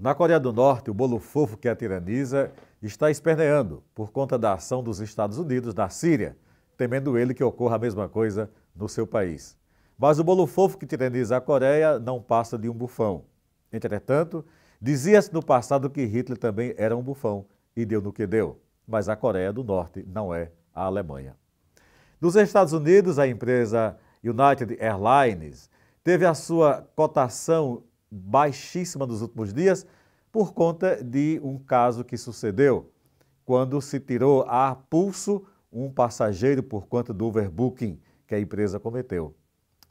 Na Coreia do Norte, o bolo fofo que a tiraniza está esperneando por conta da ação dos Estados Unidos na Síria, temendo ele que ocorra a mesma coisa no seu país. Mas o bolo fofo que tiraniza a Coreia não passa de um bufão. Entretanto, dizia-se no passado que Hitler também era um bufão e deu no que deu. Mas a Coreia do Norte não é a Alemanha. Nos Estados Unidos, a empresa United Airlines teve a sua cotação baixíssima nos últimos dias por conta de um caso que sucedeu quando se tirou a pulso um passageiro por conta do overbooking que a empresa cometeu.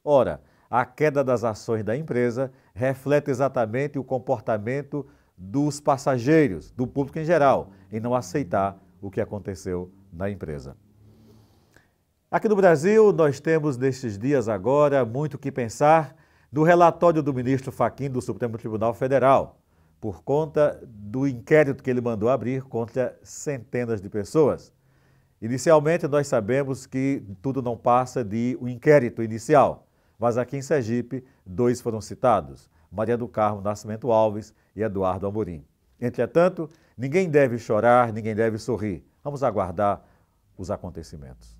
Ora, a queda das ações da empresa reflete exatamente o comportamento dos passageiros, do público em geral, em não aceitar o que aconteceu na empresa. Aqui no Brasil, nós temos nestes dias agora muito o que pensar do relatório do ministro Faquim do Supremo Tribunal Federal, por conta do inquérito que ele mandou abrir contra centenas de pessoas. Inicialmente, nós sabemos que tudo não passa de um inquérito inicial, mas aqui em Sergipe, dois foram citados: Maria do Carmo Nascimento Alves e Eduardo Amorim. Entretanto, ninguém deve chorar, ninguém deve sorrir. Vamos aguardar os acontecimentos.